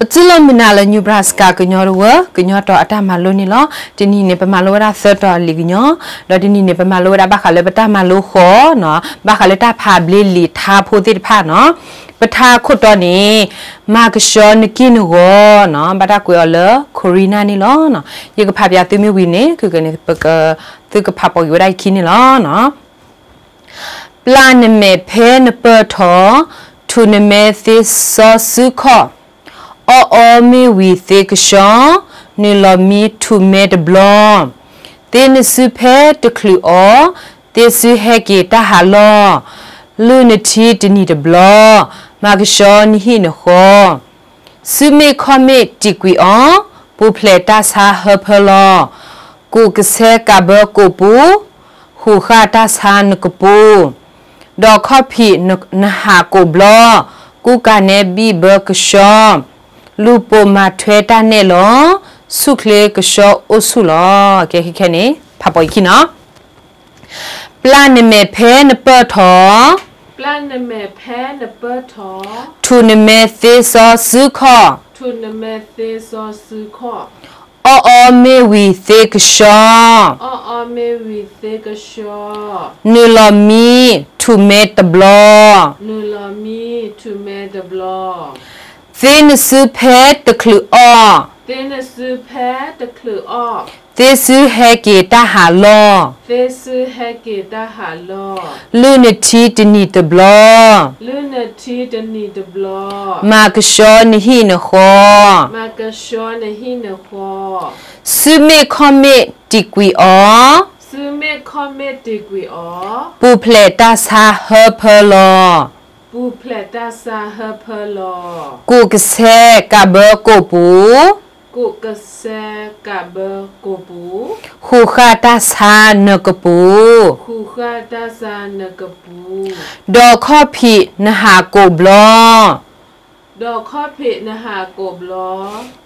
ပတိလမနာလညူဘရစကာကညောရဝကညောတော့အတမလို့နေလောဒီနီနေပမလို့ရသတော်လီကညောတော့ဒီနီနေပမလို့ရဘခလည်းပတမလို့ခောနော်ဘခလည်းတဖာဘလီလီထားဖို့တိဖာနော်ပထာခုတ်တော့နေမာကရှောနကိနကိုနော်ဘတာကွေလကိုရီနာနီလောနော်ယေကဖပြသူမျိုးဝီနေគឺကနေပကသူကဖပေါ်ယူရိုက်ခင်းနီလောနော်ပလန်မေဖဲနပထောထုနမေသစ်ဆောစုခော အော်အော်မီဝီသေကရှောနီလမီထုမေဒဘလောတင်းစုဖဲတကလူအောတေစုဟေကေတဟာလောလူနတီတနီဒဘလောမာကရှောနီဟိနခောစုမေခမေတီကွီအောပူဖလက်တာစာဟဖလောကုကဆဲကဘကိုပူဟူခါတာဆာနကပူဒေါ်ခဖီနဟာကိုဘလောကုကနေဘီဘကရှော လူပိုမာထွဲတာနဲ့လောစုခလေကရှောအဆုလောကဲခိခဲနေဖပွိခိနော်ပလန်မေဖဲနပထော plan ne me phe ne pa tho ထုနမေသေစောစုခော tu ne me the so su kho အောအောမေဝီသေကရှော a a me wi the ka sho နီလမီထုမေတဘလော nu la mi tu me the block သေနစုဖဲတကလူ အော then ne su phe the clue off သေစုဟဲကေတဟာလော this he ke da ha lo လူနတီတနီတဘလော luna ti the ni the block မာကရှောနိဟိနခော ma ka sho ne hi ne kho စုမေခမေတီကွီအော su me commit degree off ပူဖလက်တာစာဟဖလော bu plata sa ha pa lo ကုကဆဲကဘကိုပူ ku ka se ka ba ko bu ခုခတာစာနကပူ khu kha ta sa na ka bu ဒေါ်ခောဖီနဟာကိုဘလော do kho phe na ha ko blo ကူကနေဘီဘကရှော ku ka ne bi ba ka sho လူပိုမထွဲတန်နေလော lu po ma thwe ta ne lo စုခလေကရှောအိုဆုလော su kle ka sho o su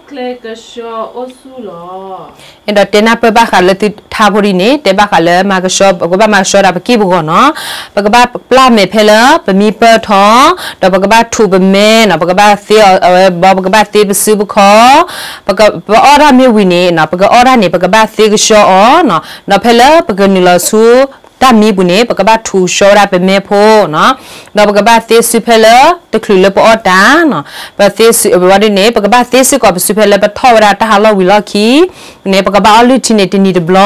ဒီနေတေဘခါလဲမာကရှောဘကဘာမာရှောတာပကိဘကောနော်ဘကဘာပလာမေဖဲလာပမီပထောတော့ဘကဘာထူပမဲနော်ဘကဘာသေဘဘကဘာသေပစုဘခောဘကဘအော်ရာမေဝီနေနော်ဘကအော်ရာနေဘကဘာသေကရှောအောနော်နော်ဖဲလာဘကနီလဆူ တမီဘူးနေပကဘာထူရှောရာပမေဖို့နော်တော့ပကဘာသေစုဖဲလာတခလူလပေါ်တာနော်ပသေစုဘာဒီနေပကဘာသေစုကပစုဖဲလာပထောရာတဟာလဝီလခီနေပကဘာအလူတီနေတနီဒဘလ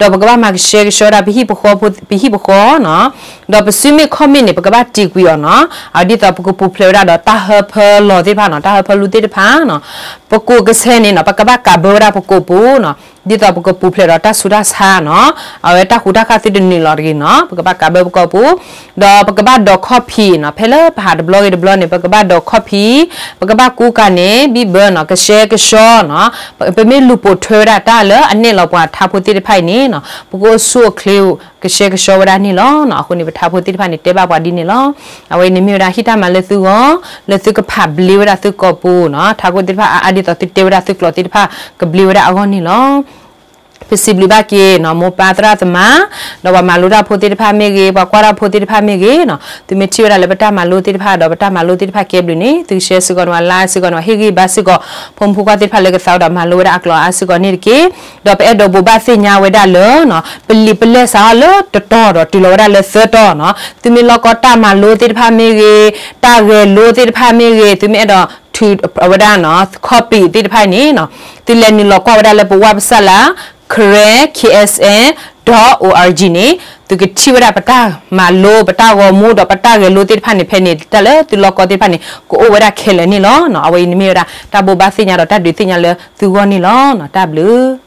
တော့ပကဘာမကရှေရှောရာဘဟိပခောဘဟိပခောနော်တော့ပစုမေခမင်းနေပကဘာတီကွီော်နော်အဒီတော့ပကပူဖလေရာတော့တာဟဖလောတိဖာနော်တာဟဖလူတိတဖာနော်ပ ကူကဆဲနေနော်ပကဘာကဘောရာပကူပူနော်ဒီတော့ပကပူဖလေရာတာဆူဒါဆာနော်အဝဲတာခုတာခါတိဒနီလော်ရီနော်ပကဘာကဘပကပူတော့ပကဘာဒေါ်ကော်ဖီနော်ဖဲလပါဒဘလော့ဒဘလော့နေပကဘာဒေါ်ကော်ဖီပကဘာကူကနေဘီဘနော်ကရှဲကရှောနော်ပမေလူပိုထွဲရတာလအနှစ်လောက်ပွားထားဖို့တိတဖိုင်နေနော်ပကိုဆုခလေ ကရှဲကရှောဝရနေလောနော်အခုနေထားဖို့တိတဖိုင်နေတဲပါပွားဒီနေလောအဝဲနေမြရာဟိတမလက်သူကောလက်သူကဖဘလီဝရသူကပူနော်ထားကိုတိတဖာအာဒီတော့တိတဲဝရသူကလောတိတဖာကဘလီဝရအ ကောနေလော possibly ba ke no mo patra tama no ba malu ra photi de pha me ge ba kwa ra photi de pha me ge no tu me chiwa le bata malu ti de pha do bata malu ti de pha ke blu ni tu share su gon wa la su gon wa he ge ba su go phom phu kwa ti pha le ge sau da malu ra aklo a su gon ni ke do pe do bo ba se nya we da lo no pli ple sa lo to to do ti lo da le se to no tu me lo ko ta malu ti de pha me ge ta ge lo ti de pha me ge tu me do သူဝဒနော် copy တိတဖိုင်နေနော်တိလည်းနီလောကဝဒလည်းပဝပ်ဆလာ krsn.org နေသူကချိဝရပတာမလိုပတာကိုမို့တော့ပတာကလိုတိဖာနေဖဲနေတလဲသူလောကတိဖာနေကိုအိုဝရခဲလဲနေလောနော်အဝေးနေမီရတာဘဘာစညာတော့တတ်တွေစညာလဲသူကောနေလောနော်တဘလူး